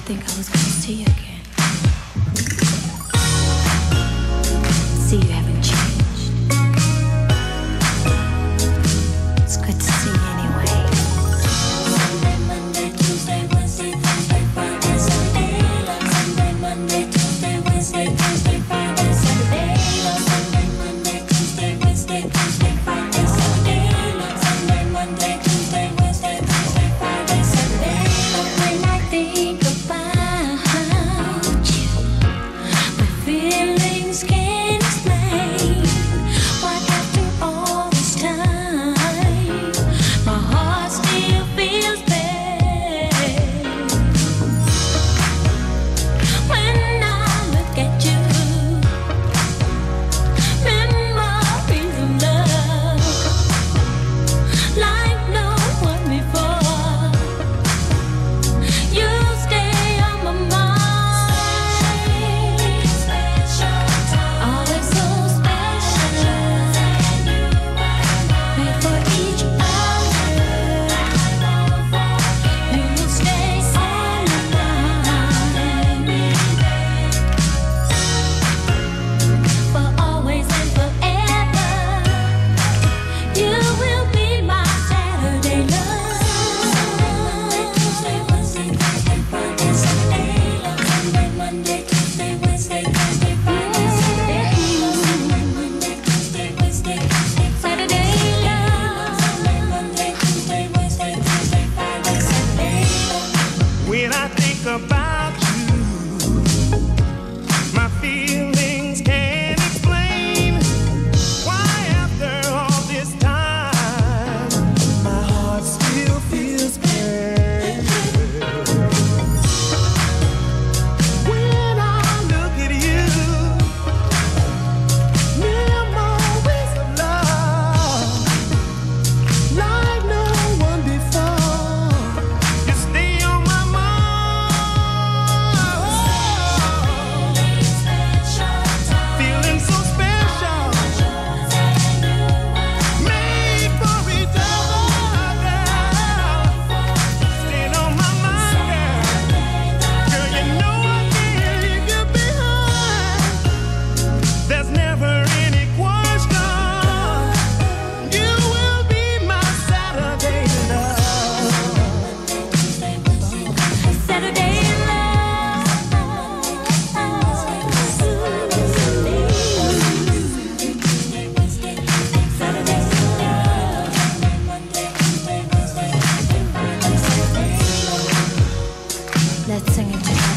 think I was gonna see you again. See you. feelings came. Let's sing it together.